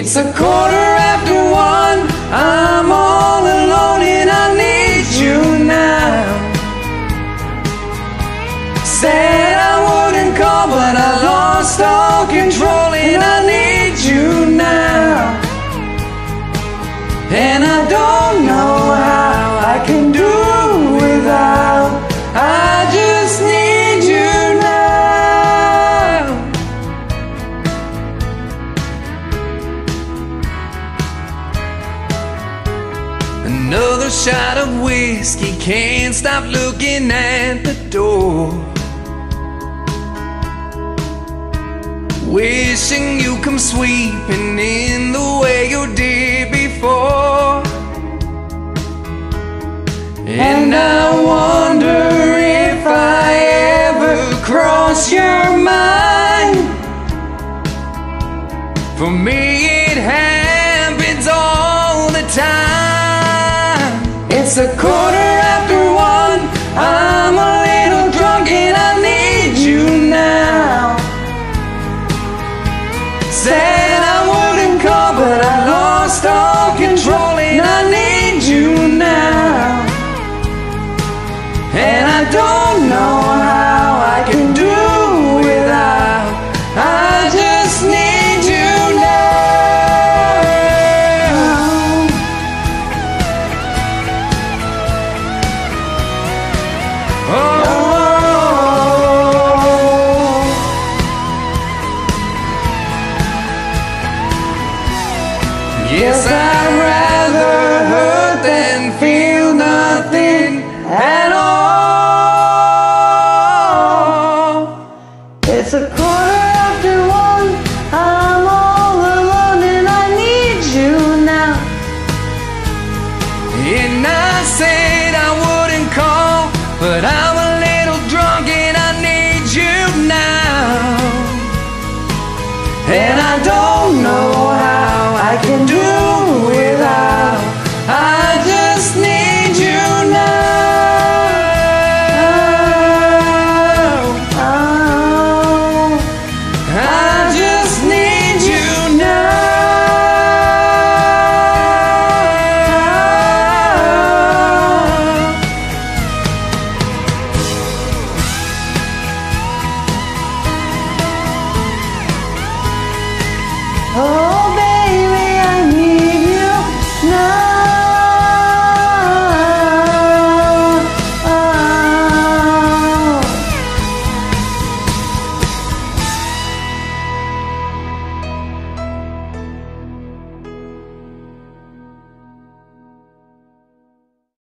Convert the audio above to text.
It's a quarter after one. I'm all alone and I need you now. Said I wouldn't call, but I lost all control Shot of whiskey, can't stop looking at the door. Wishing you come sweeping in the way you did before. And I wonder if I ever cross your mind. For me, it happens all the time. It's a corner It's a quarter after one. I'm all alone and I need you now. And I said I wouldn't call, but I will.